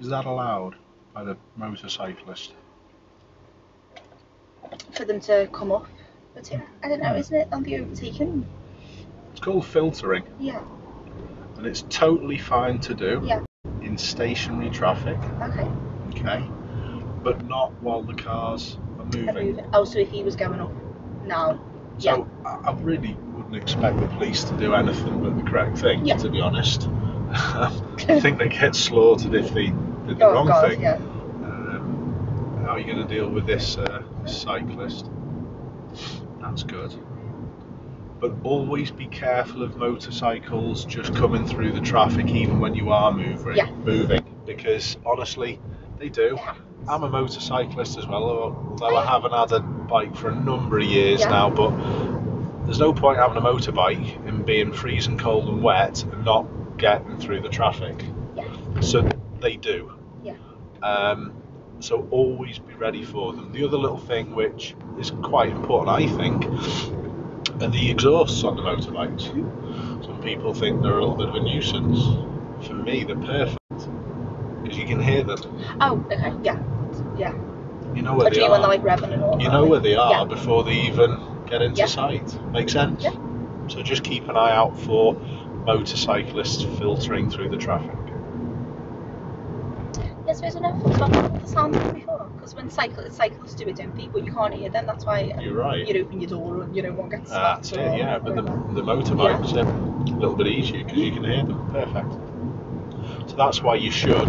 Is that allowed by the motorcyclist? For them to come up. But yeah, I don't know, isn't it? On the overtaken? It's called filtering, Yeah. and it's totally fine to do Yeah. in stationary traffic, Okay. okay? But not while the cars are moving. moving. Oh, so if he was going up now. So I I really wouldn't expect the police to do anything but the correct thing, Yeah. to be honest. I think they get slaughtered if they did the oh wrong God, thing. yeah. Um, how are you going to deal with this uh, cyclist? That's good. But always be careful of motorcycles just coming through the traffic, even when you are moving. Yeah. Moving, because honestly, they do. I'm a motorcyclist as well, although I haven't had a bike for a number of years Yeah. now. But there's no point having a motorbike and being freezing cold and wet and not getting through the traffic. Yeah. So they do. Um, so always be ready for them. The other little thing which is quite important, I think, are the exhausts on the motorbikes. Some people think they're a little bit of a nuisance. For me, they're perfect because you can hear them. Oh, okay, yeah. Yeah. You know where Or they you want the are. like revving and all You know where they are Yeah. before they even get into Yeah. sight. Makes sense? Yeah. So just keep an eye out for motorcyclists filtering through the traffic. Yes, there's enough about the sound before. Because when cycle, cyclists do it, don't they? But you can't hear them. That's why um, You're right. you'd open your door and you know one gets Ah, slapped. That's or it, yeah. But the, whatever. the motorbikes are a little bit easier because you can hear them. Perfect. So that's why you should,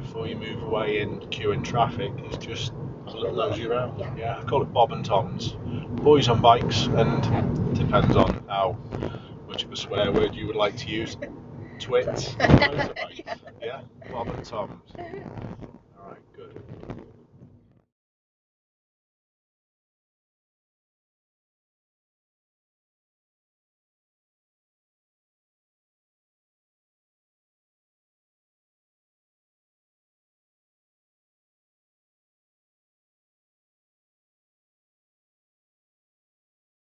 before you move away in queuing traffic, is just have a little nosy around. Yeah. I call it Bob and Tom's. Boys on bikes, and it depends on how much of a swear word you would like to use. Twits. motorbikes. Yeah. Yeah, Bob and Tom's.